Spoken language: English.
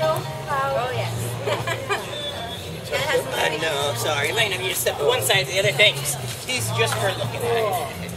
Oh, yes. I know, sorry. Elena, you just step one side to the other. Thanks. He's just for looking at it.